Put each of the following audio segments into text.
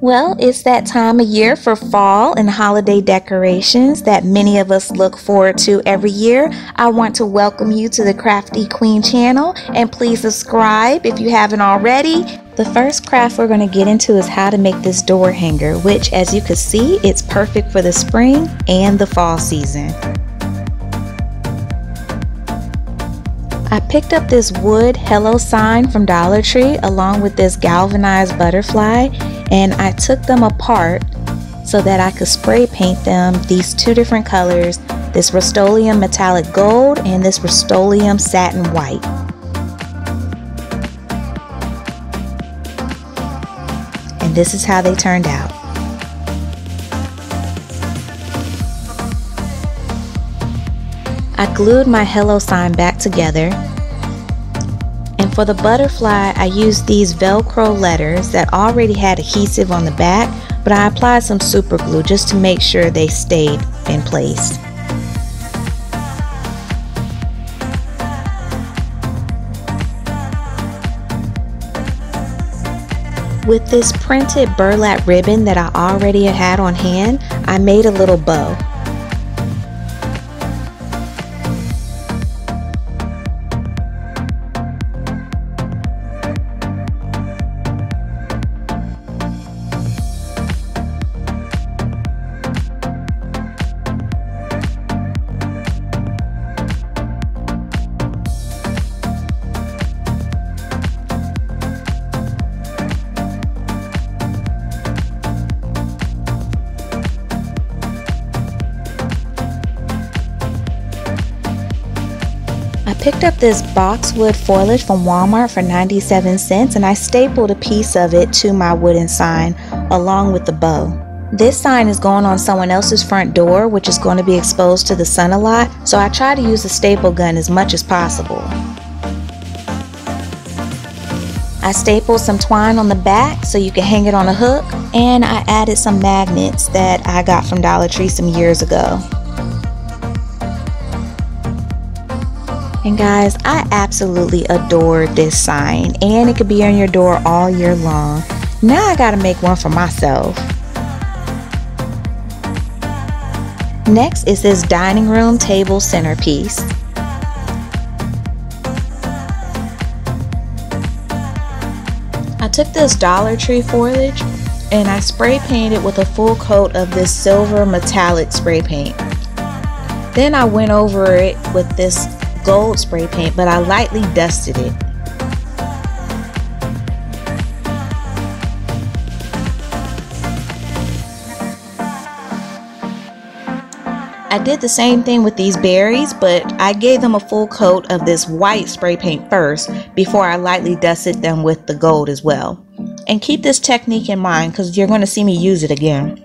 Well, it's that time of year for fall and holiday decorations that many of us look forward to every year. I want to welcome you to the Crafty Queen channel and please subscribe if you haven't already. The first craft we're going to get into is how to make this door hanger, which as you can see, it's perfect for the spring and the fall season. I picked up this wood hello sign from Dollar Tree along with this galvanized butterfly and I took them apart so that I could spray paint them these two different colors this Rust-Oleum metallic gold and this Rust-Oleum satin white. And this is how they turned out. I glued my hello sign back together and for the butterfly I used these velcro letters that already had adhesive on the back but I applied some super glue just to make sure they stayed in place. With this printed burlap ribbon that I already had on hand, I made a little bow. Picked up this boxwood foliage from Walmart for 97 cents and I stapled a piece of it to my wooden sign along with the bow. This sign is going on someone else's front door which is going to be exposed to the sun a lot so I try to use a staple gun as much as possible. I stapled some twine on the back so you can hang it on a hook and I added some magnets that I got from Dollar Tree some years ago. And guys, I absolutely adore this sign and it could be on your door all year long. Now I gotta make one for myself. Next is this dining room table centerpiece. I took this Dollar Tree foliage and I spray painted with a full coat of this silver metallic spray paint. Then I went over it with this gold spray paint, but I lightly dusted it. I did the same thing with these berries, but I gave them a full coat of this white spray paint first before I lightly dusted them with the gold as well. And keep this technique in mind because you're going to see me use it again.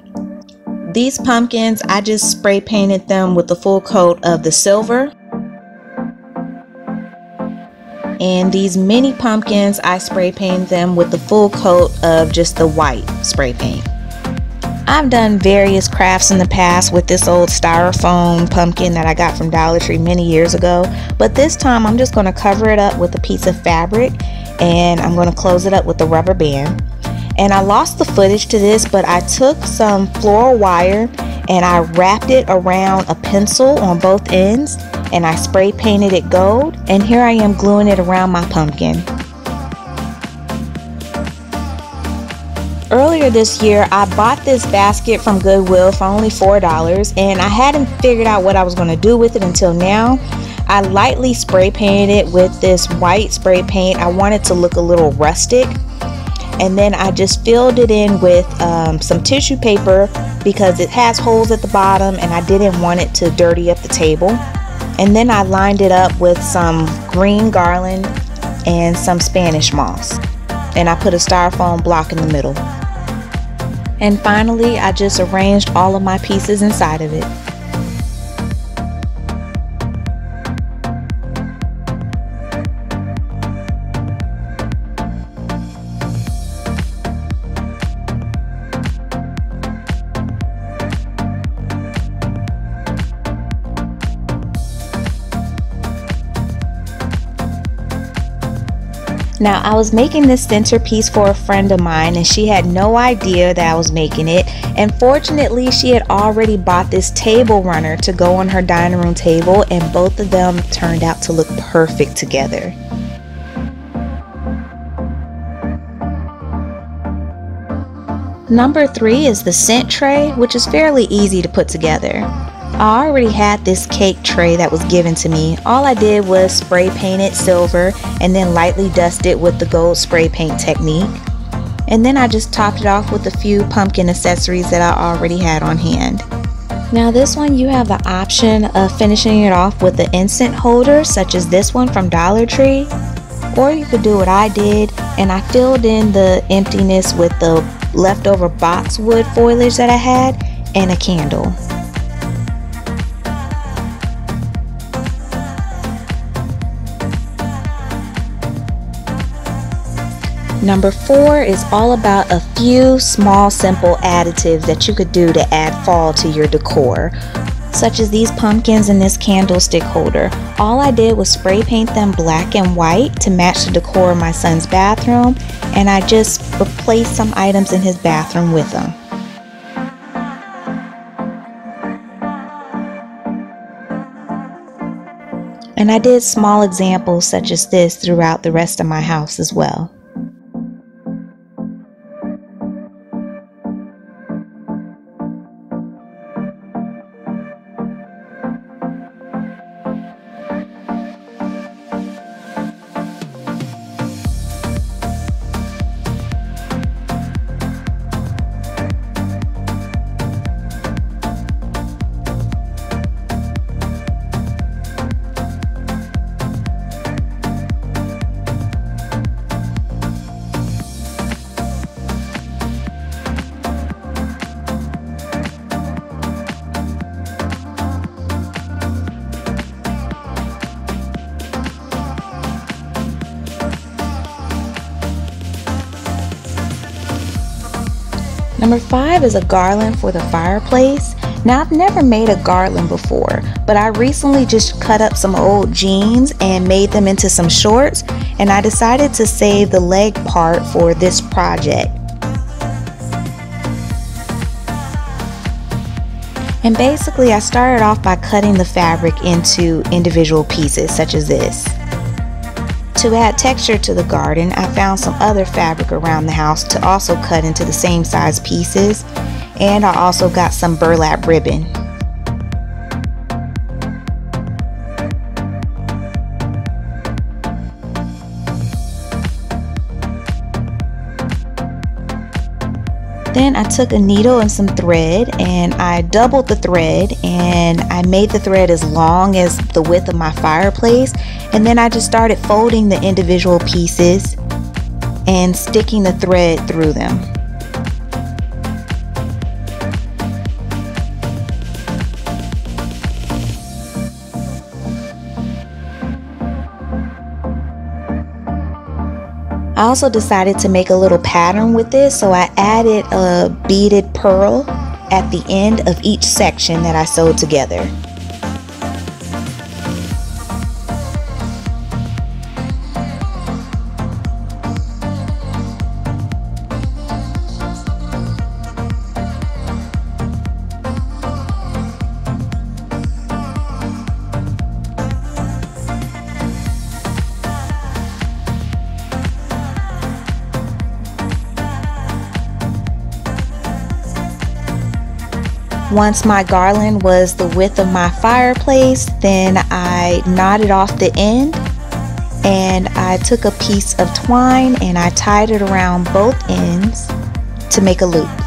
These pumpkins, I just spray painted them with the full coat of the silver and these mini pumpkins I spray paint them with the full coat of just the white spray paint. I've done various crafts in the past with this old styrofoam pumpkin that I got from Dollar Tree many years ago but this time I'm just going to cover it up with a piece of fabric and I'm going to close it up with a rubber band and I lost the footage to this but I took some floral wire and I wrapped it around a pencil on both ends and I spray painted it gold and here I am gluing it around my pumpkin. Earlier this year, I bought this basket from Goodwill for only $4 and I hadn't figured out what I was going to do with it until now. I lightly spray painted it with this white spray paint. I wanted to look a little rustic and then I just filled it in with um, some tissue paper because it has holes at the bottom and I didn't want it to dirty up the table and then I lined it up with some green garland and some Spanish moss. And I put a styrofoam block in the middle. And finally I just arranged all of my pieces inside of it Now, I was making this centerpiece for a friend of mine, and she had no idea that I was making it. And fortunately, she had already bought this table runner to go on her dining room table, and both of them turned out to look perfect together. Number three is the scent tray, which is fairly easy to put together. I already had this cake tray that was given to me. All I did was spray paint it silver and then lightly dust it with the gold spray paint technique. And then I just topped it off with a few pumpkin accessories that I already had on hand. Now this one you have the option of finishing it off with an incense holder such as this one from Dollar Tree. Or you could do what I did and I filled in the emptiness with the leftover boxwood foliage that I had, and a candle. Number four is all about a few small simple additives that you could do to add fall to your decor such as these pumpkins and this candlestick holder. All I did was spray paint them black and white to match the decor of my son's bathroom and I just replaced some items in his bathroom with them. And I did small examples such as this throughout the rest of my house as well. Number five is a garland for the fireplace. Now, I've never made a garland before, but I recently just cut up some old jeans and made them into some shorts, and I decided to save the leg part for this project. And basically, I started off by cutting the fabric into individual pieces, such as this. To add texture to the garden, I found some other fabric around the house to also cut into the same size pieces, and I also got some burlap ribbon. Then I took a needle and some thread and I doubled the thread and I made the thread as long as the width of my fireplace and then I just started folding the individual pieces and sticking the thread through them. I also decided to make a little pattern with this so I added a beaded pearl at the end of each section that I sewed together. Once my garland was the width of my fireplace, then I knotted off the end and I took a piece of twine and I tied it around both ends to make a loop.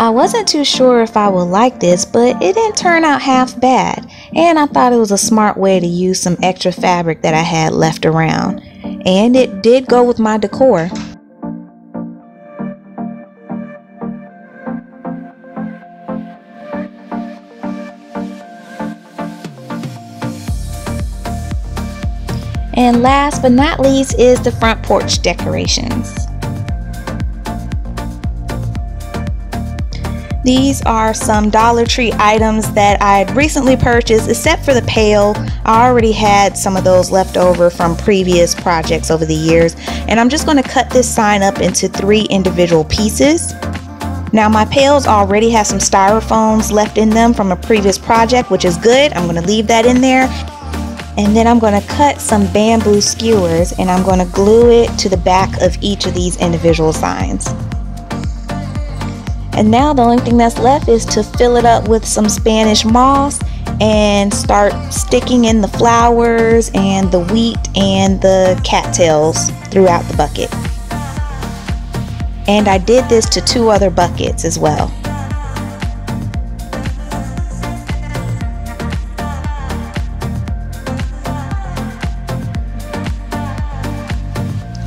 I wasn't too sure if I would like this, but it didn't turn out half bad. And I thought it was a smart way to use some extra fabric that I had left around. And it did go with my decor. And last but not least is the front porch decorations. These are some Dollar Tree items that I had recently purchased, except for the pail. I already had some of those left over from previous projects over the years. And I'm just going to cut this sign up into three individual pieces. Now my pails already have some styrofoams left in them from a previous project, which is good. I'm going to leave that in there. And then I'm going to cut some bamboo skewers and I'm going to glue it to the back of each of these individual signs. And now the only thing that's left is to fill it up with some Spanish moss and start sticking in the flowers and the wheat and the cattails throughout the bucket. And I did this to two other buckets as well.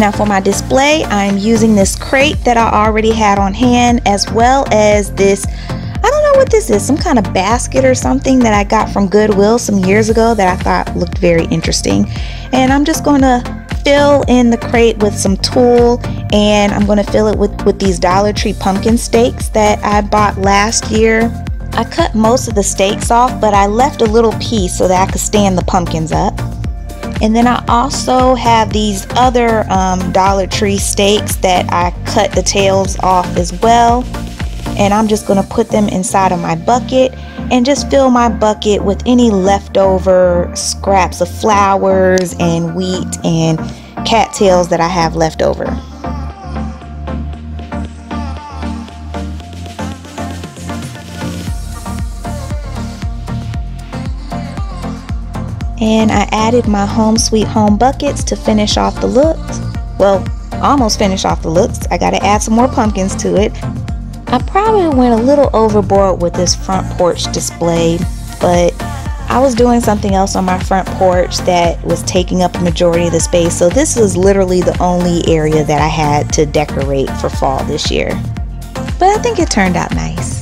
Now for my display, I'm using this crate that I already had on hand as well as this I don't know what this is, some kind of basket or something that I got from Goodwill some years ago that I thought looked very interesting. And I'm just going to fill in the crate with some tulle and I'm going to fill it with, with these Dollar Tree pumpkin stakes that I bought last year. I cut most of the stakes off, but I left a little piece so that I could stand the pumpkins up. And then I also have these other um, Dollar Tree stakes that I cut the tails off as well. And I'm just going to put them inside of my bucket and just fill my bucket with any leftover scraps of flowers and wheat and cattails that I have left over. And I added my home sweet home buckets to finish off the looks. Well, almost finish off the looks. I got to add some more pumpkins to it. I probably went a little overboard with this front porch display, but I was doing something else on my front porch that was taking up a majority of the space. So this was literally the only area that I had to decorate for fall this year. But I think it turned out nice.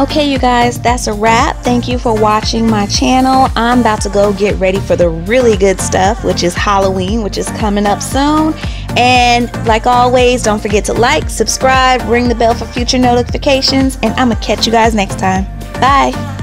Okay, you guys, that's a wrap. Thank you for watching my channel. I'm about to go get ready for the really good stuff, which is Halloween, which is coming up soon. And like always, don't forget to like, subscribe, ring the bell for future notifications, and I'm going to catch you guys next time. Bye.